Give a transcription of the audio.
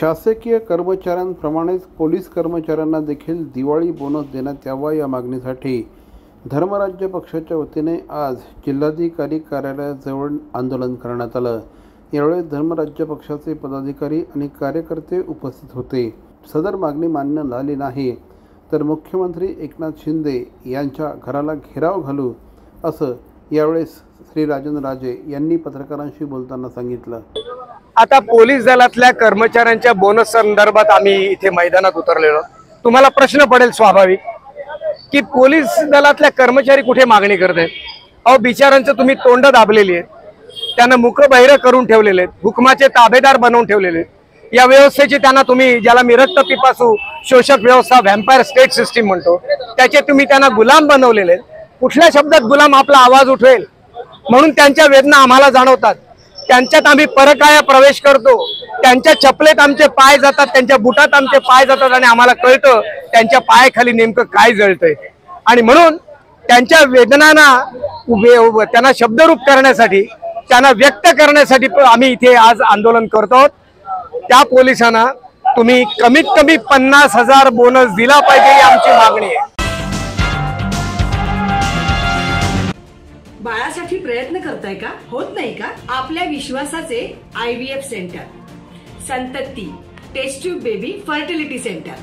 शासकीय कर्मचाऱ्यांप्रमाणेच पोलीस कर्मचाऱ्यांना देखील दिवाळी बोनस देण्यात यावा या मागणीसाठी धर्मराज्य पक्षाच्या वतीने आज जिल्हाधिकारी कार्यालयाजवळ आंदोलन करण्यात आलं. यावेळी धर्मराज्य पक्षाचे पदाधिकारी आणि कार्यकर्ते उपस्थित होते. सदर मागणी मान्य झाली नाही. तर मुख्यमंत्री एकनाथ शिंदे यांच्या घराला घेराव घालू असं यावेळेस श्री राजन राजे यांनी पत्रकारांशी बोलताना सांगितलं. आता पोलीस दलातल्या कर्मचाऱ्यांच्या बोनस संदर्भात आम्ही इथे मैदानात उतरलेलो. तुम्हाला प्रश्न पडेल स्वाभाविक की पोलीस दलातल्या कर्मचारी कुठे मागणी करत आहेत? अहो बिचारांचं तुम्ही तोंड दाबलेली आहेत. त्यांना मुखबहिर करून ठेवलेले आहेत. हुकमाचे ताबेदार बनवून ठेवलेले आहेत. या व्यवस्थेची त्यांना तुम्ही ज्याला मी रक्त पिपासू शोषक व्यवस्था व्हॅम्पायर स्टेट सिस्टीम म्हणतो त्याचे तुम्ही त्यांना गुलाम बनवलेले आहेत. कुठल्या शब्दात गुलाम आपला आवाज उठवेल? म्हणून त्यांच्या वेदना आम्हाला जाणवतात. त्यांच्यात आम्ही परकाया प्रवेश करतो. त्यांच्या चपलेत आमचे पाय जातात त्यांच्या बुटात आमचे पाय जातात आणि आम्हाला कळतं त्यांच्या पायाखाली नेमकं काय जळतंय. आणि म्हणून त्यांच्या वेदनांना उभे त्यांना शब्दरूप करण्यासाठी त्यांना व्यक्त करण्यासाठी आम्ही इथे आज आंदोलन करतो त्या पोलिसांना तुम्ही कमीत कमी पन्नास हजार बोनस दिला पाहिजे ही आमची मागणी आहे. करण्यासाठी प्रयत्न करताय का? होत नाही का? आपल्या विश्वासाचे आय व्ही एफ सेंटर संतती test tube baby fertility centre